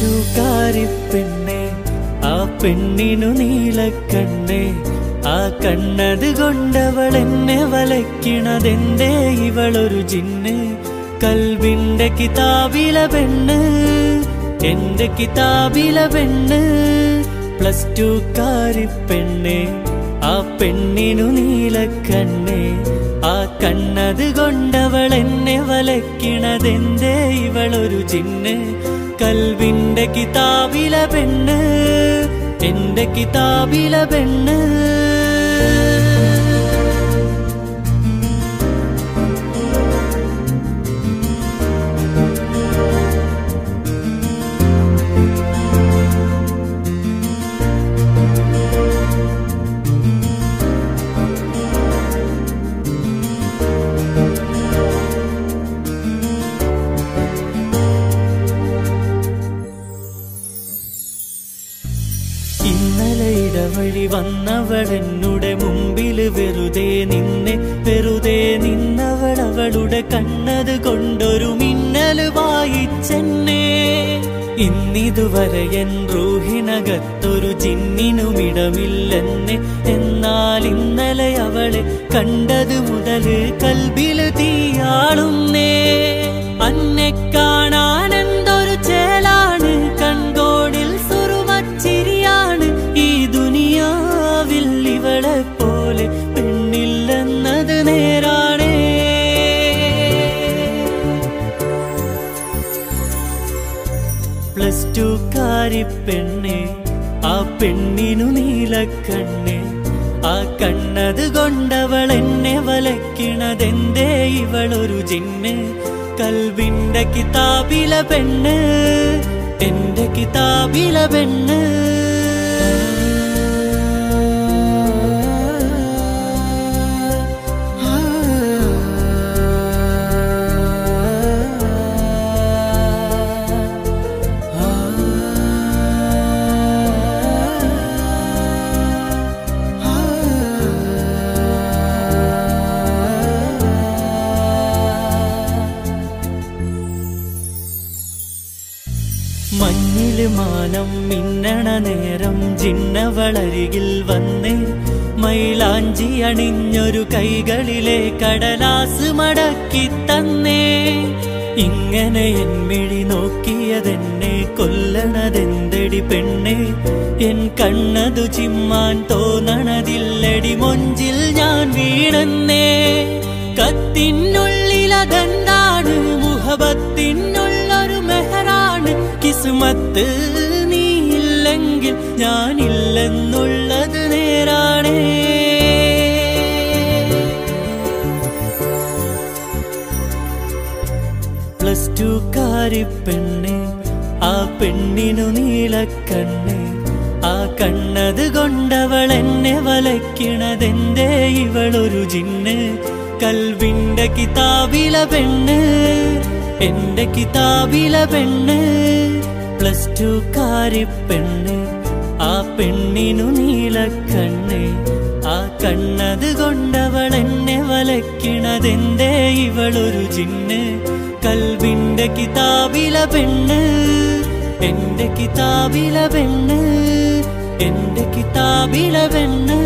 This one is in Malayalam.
ടു പെണ്ണെ ആ പെണ്ണിനു നീലക്കണ്ണെ ആ കണ്ണത് കൊണ്ടവൾ എന്നെ വലയ്ക്കണതെന്തേ ഇവളൊരു ജിന്ന് കൽവിന്റെ കിതാബില പെണ്ണ് എന്റെ കിതാബില പെണ്ണ് പ്ലസ് ടുക്കാരി പെണ്ണെ ആ പെണ്ണിനു നീലക്കണ്ണെ ആ കണ്ണത് കൊണ്ടവൾ എന്നെ വലയ്ക്കണതെന്തേ ഇവളൊരു ജിന്ന് കൽവിന്റെ കിതാബില പെണ്ണ് എന്റെ കിതാബില പെണ്ണ്. ഇടവഴി വന്നവൾ എന്നുടെ മുമ്പിൽ വെറുതെ നിന്നെ വെറുതെ നിന്നവൾ അവളുടെ കണ്ണത് കൊണ്ടൊരു മിന്നൽ വായിച്ചെന്നെ. ഇന്നിതുവരെ എൻ റൂഹിനകത്തൊരു ജിന്നിനുമിടമില്ലെന്നെ. എന്നാൽ ഇന്നലെ അവളെ കണ്ടത് മുതൽ കൽബിൽ തീയാളുന്നേ. അന്നെ കാണാൻ ടു പെണ്ണെ ആ പെണ്ണിനു നീലക്കണ്ണെ ആ കണ്ണത് കൊണ്ടവൾ എന്നെ വലയ്ക്കണതെന്തേ ഇവളൊരു ജിന്ന് കൽവിന്റെ കിതാബില പെണ്ണ് എന്റെ കിതാബില പെണ്ണ്. മാനം മിന്നണ നേരം ജിന്നവളരികിൽ വന്നേ. മൈലാഞ്ചി അണിഞ്ഞൊരു കൈകളിലെ കടലാസ് മടക്കി തന്നേ. ഇങ്ങനെ എൻ മിഴി നോക്കിയതെന്നെ കൊല്ലണതെന്തടി പെണ്ണെ. എൻ കണ്ണതു ചിമ്മാൻ തോന്നണതില്ലടി മൊഞ്ചിൽ ഞാൻ വീണന്നേ. കത്തിനുള്ളിലതെന്താണ് കിസ്മത്ത് നീയില്ലെങ്കിൽ ഞാനില്ലെന്നുള്ളത് നേരാണേ. പ്ലസ് ടു കാരി പെണ്ണെ ആ പെണ്ണിനു നീലക്കണ്ണെ ആ കണ്ണത് കൊണ്ടവൾ എന്നെ വലയ്ക്കണതെന്തേ ഇവളൊരു ജിന്ന്. കൽവിന്റെ കിതാബില പെണ്ണ് എന്റെ കിതാബില പെണ്ണ്. പ്ലസ് ടു കാരി പെണ്ണ്. ആ പെണ്ണിനു നീലക്കണ്ണെ ആ കണ്ണത് കൊണ്ടവൾ എന്നെ വലയ്ക്കണതെന്തേ ഇവളൊരു ചിന്ന് കൽവിന്റെ കിതാബില പെണ്ണ്. എന്റെ കിതാബില പെണ്ണ്. എന്റെ കിതാബില പെണ്ണ്.